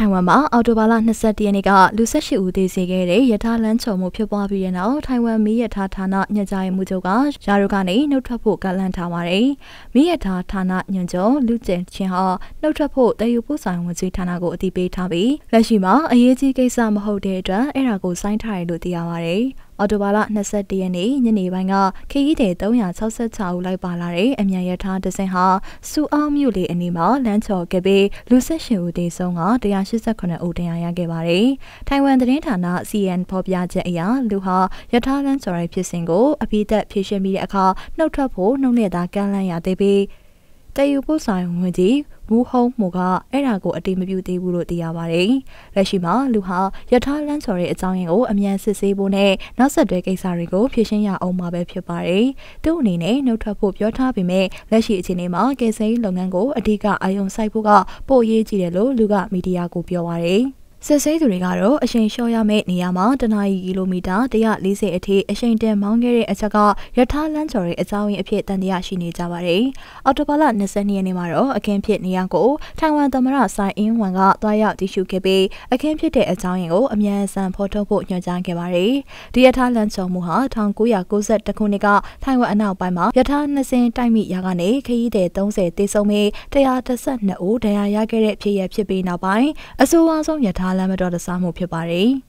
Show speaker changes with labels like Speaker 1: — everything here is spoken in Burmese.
Speaker 1: ထိုင်ဝမ်မှာအော်တိုဘာလ22ရက်နေ့ကလူ18ဦးသေဆုံးခဲ့တဲ့ရထားလမ်းချုံမှုဖြစ်ပွားပြီးတဲ့နောက်ထိုင်ဝမ်မီးရထားဌာနညွှန်ကြားရေးမှူးချုပ်ကယာရုကနေနှုတ်ထွက်ဖို့ကန့်လန့်ထားပါတယ်။မီးရထားဌာနညွှန်ချုပ်လူကျင်ချင်းဟာနှုတ်ထွက်ဖို့တည်ယူပို့ဆောင်ဝန်ကြီးဌာနကိုအသိပေးထားပြီးလက်ရှိမှာအရေးကြီးကိစ္စမဟုတ်တဲ့အတွက်အဲ့ဒါကိုစိုင်းထားတယ်လို့သိရပါတယ်။ အော်တိုဘာလ22ရက်နေ့ညနေပိုင်းကခရီးသည်366ဦးလိုက်ပါလာတဲ့အမြန်ရထားတစ်စင်းဟာစူအောင်မြို့လေအနီးမှာလမ်းချော်ခဲ့ပြီးလူဆက်ရှင်ဦးတေဆုံးက189ဦးတရားရခဲ့ပါတယ်။ထိုင်ဝမ်သတင်းဌာန CN ဖော်ပြချက်အရလူဟာရထားလမ်းချော်ရိုက်ဖြစ်စဉ်ကိုအပိသက်ဖြည့်ရှင်းပြီးတဲ့အခါနှုတ်ထွက်ဖို့နှုတ်နဲ့သာကမ်းလှမ်းရသေးပြီး တည်ယူပို့ဆောင်ဝင်ကြီးမူဟုံးမှုကအဲ့ဒါကိုအတိမပြုသေးဘူးလို့သိရပါတယ်။လက်ရှိမှာလူဟာယထာလန်းချော်ရဲ့အကြောင်းရင်းကိုအမြန်စစ်ဆေးဖို့နဲ့နောက်ဆက်တွဲကိစ္စတွေကိုဖြေရှင်းရအောင်မှာပဲဖြစ်ပါတယ်။သူ့အနေနဲ့နှုတ်ထွက်ဖို့ပြောထားပေမဲ့လက်ရှိအခြေအနေမှာကယ်ဆယ်ရေးလုပ်ငန်းကိုအဓိကအာရုံစိုက်ဖို့ကပိုအရေးကြီးတယ်လို့လူကမီဒီယာကိုပြောပါရယ်။ စစ်ဆေးသူတွေကတော့အရှိန်လျှော့ရမယ့်နေရာမှာတနအီကီလိုမီတာ140အထိအရှိန်တန်မောင်းခဲ့တဲ့အချက်ကရထားလမ်းကျော်ရဲ့အကြောင်းရင်းအဖြစ်တန်တရားရှိနေကြပါတယ်။အော်တိုဘာလ22ရက်နေ့မှာတော့အခင်းဖြစ်နေရာကိုထိုင်ဝမ်သမ္မတဆိုင်အင်းဝမ်ကတွားရောက်တည်ရှိခဲ့ပြီးအခင်းဖြစ်တဲ့အကြောင်းရင်းကိုအမြန်ဆန်ဖော်ထုတ်ဖို့ညွှန်ကြားခဲ့ပါတယ်။ဒီရထားလမ်းကျော်မှုဟာ1992ခုနှစ်ကထိုင်ဝမ်အနောက်ပိုင်းမှာရထားနှစ်စင်းတိုက်မိရာကနေခရီးသည်30တေဆုံးပြီး112ဦးဒဏ်ရာရခဲ့တဲ့ဖြစ်ရဖြစ်ပြီးနောက်ပိုင်းအဆိုးအဝါဆုံးရထားလမ်းမတော်တဆမှုဖြစ်ပါတယ်။